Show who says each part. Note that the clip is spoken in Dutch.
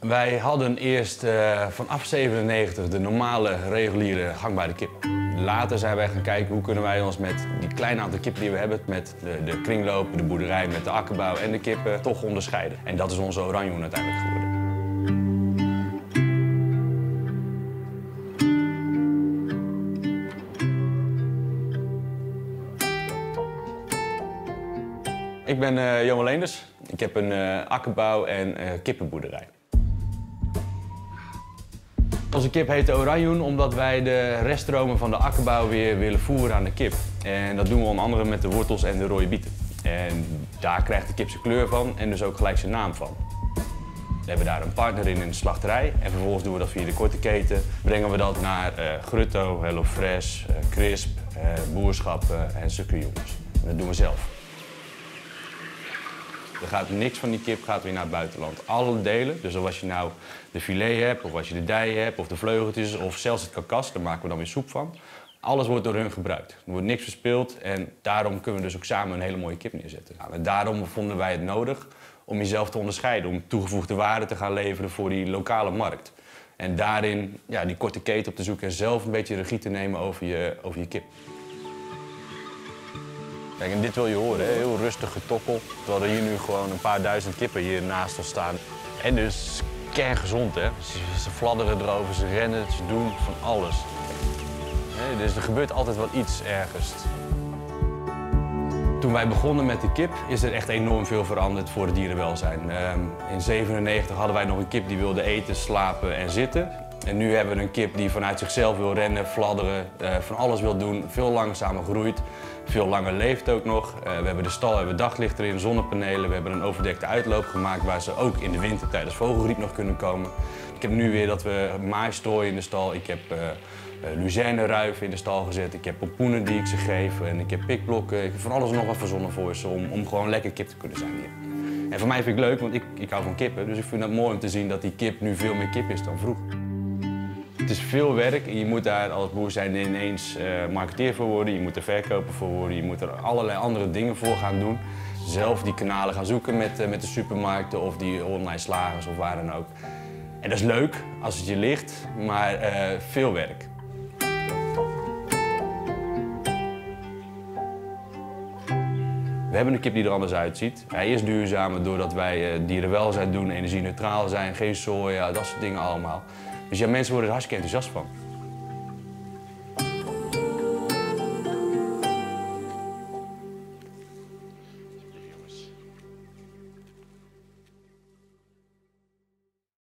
Speaker 1: Wij hadden eerst uh, vanaf 97 de normale, reguliere, gangbare kip. Later zijn wij gaan kijken hoe kunnen wij ons met die kleine aantal kippen die we hebben, met de, de kringlopen, de boerderij, met de akkerbouw en de kippen, toch onderscheiden. En dat is onze oranjehoen uiteindelijk geworden. Ik ben uh, Johan Leenders. Ik heb een uh, akkerbouw en kippenboerderij. Onze kip heet Oranjoen omdat wij de reststromen van de akkerbouw weer willen voeren aan de kip. En dat doen we onder andere met de wortels en de rode bieten. En daar krijgt de kip zijn kleur van en dus ook gelijk zijn naam van. We hebben daar een partner in in de slachterij en vervolgens doen we dat via de korte keten. Brengen we dat naar uh, Grutto, HelloFresh, uh, Crisp, uh, Boerschap en zulke jongens. dat doen we zelf. Er gaat niks van die kip gaat weer naar het buitenland. Alle delen, dus als je nou de filet hebt, of als je de dijen hebt, of de vleugeltjes, of zelfs het karkas, daar maken we dan weer soep van. Alles wordt door hun gebruikt. Er wordt niks verspild en daarom kunnen we dus ook samen een hele mooie kip neerzetten. En daarom vonden wij het nodig om jezelf te onderscheiden, om toegevoegde waarde te gaan leveren voor die lokale markt. En daarin ja, die korte keten op te zoeken en zelf een beetje regie te nemen over je, over je kip. Kijk, en dit wil je horen, heel rustig getokkel. Terwijl er hier nu gewoon een paar duizend kippen hier naast ons staan. En dus kerngezond, hè. Ze, ze fladderen erover, ze rennen, ze doen van alles. dus er gebeurt altijd wel iets ergens. Toen wij begonnen met de kip is er echt enorm veel veranderd voor het dierenwelzijn. Uh, in 1997 hadden wij nog een kip die wilde eten, slapen en zitten. En nu hebben we een kip die vanuit zichzelf wil rennen, fladderen, uh, van alles wil doen, veel langzamer groeit, veel langer leeft ook nog. Uh, we hebben de stal, we hebben daglicht erin, zonnepanelen, we hebben een overdekte uitloop gemaakt waar ze ook in de winter tijdens vogelgriep nog kunnen komen. Ik heb nu weer dat we maaistrooien in de stal, ik heb uh, luzerneruiven in de stal gezet, ik heb pompoenen die ik ze geef en ik heb pikblokken. Ik heb van alles nog wat verzonnen voor ze om, om gewoon lekker kip te kunnen zijn hier. En voor mij vind ik leuk, want ik, ik hou van kippen, dus ik vind het mooi om te zien dat die kip nu veel meer kip is dan vroeger. Het is veel werk en je moet daar als boer zijn ineens uh, marketeer voor worden, je moet er verkoper voor worden, je moet er allerlei andere dingen voor gaan doen. Zelf die kanalen gaan zoeken met, uh, met de supermarkten of die online slagers of waar dan ook. En dat is leuk als het je ligt, maar uh, veel werk. We hebben een kip die er anders uitziet. Hij is duurzamer doordat wij dierenwelzijn doen, energie-neutraal zijn, geen soja, dat soort dingen allemaal. Dus ja, mensen worden er hartstikke enthousiast van.